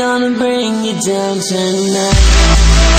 gonna bring you down tonight.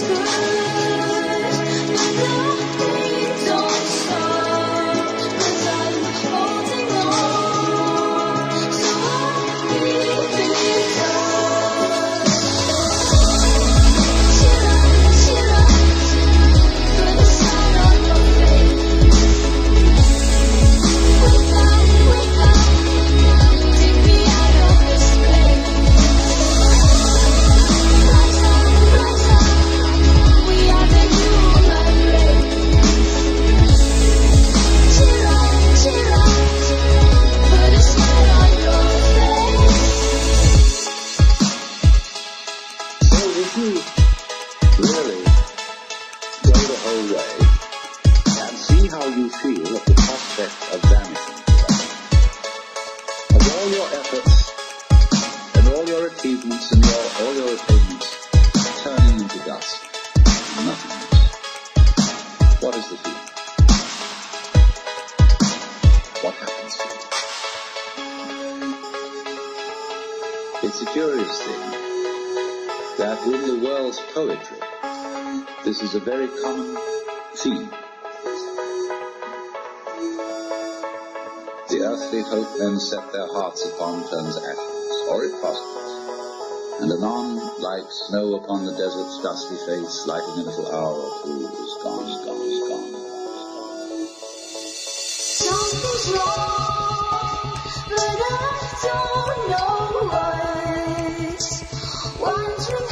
Good, but nothing you at the prospect of vanishing of all your efforts and all your achievements and your, all your attainments turning into dust, nothingness, what is the feeling? What happens to you? It's a curious thing that in the world's poetry, this is a very common theme. Earthly hope then set their hearts upon turns ashes, or it prospers, and anon, like snow upon the desert's dusty face, lighting a little hour or two, is gone, gone, gone. Something's wrong, but I don't know what. Wondering